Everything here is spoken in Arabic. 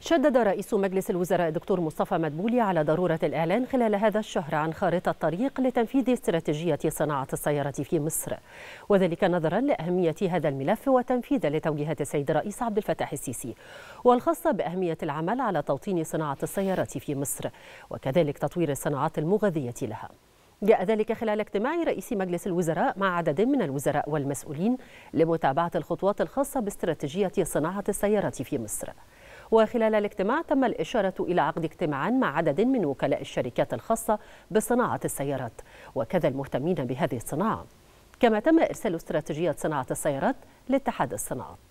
شدد رئيس مجلس الوزراء دكتور مصطفى مدبولي على ضرورة الإعلان خلال هذا الشهر عن خارطة طريق لتنفيذ استراتيجية صناعة السيارة في مصر. وذلك نظرا لأهمية هذا الملف وتنفيذا لتوجيهات السيد الرئيس عبد الفتاح السيسي والخاصة بأهمية العمل على توطين صناعة السيارات في مصر وكذلك تطوير الصناعات المغذية لها. جاء ذلك خلال اجتماع رئيس مجلس الوزراء مع عدد من الوزراء والمسؤولين لمتابعة الخطوات الخاصة باستراتيجية صناعة السيارات في مصر. وخلال الاجتماع تم الإشارة إلى عقد اجتماع مع عدد من وكلاء الشركات الخاصة بصناعة السيارات وكذا المهتمين بهذه الصناعة. كما تم إرسال استراتيجية صناعة السيارات لاتحاد الصناعات.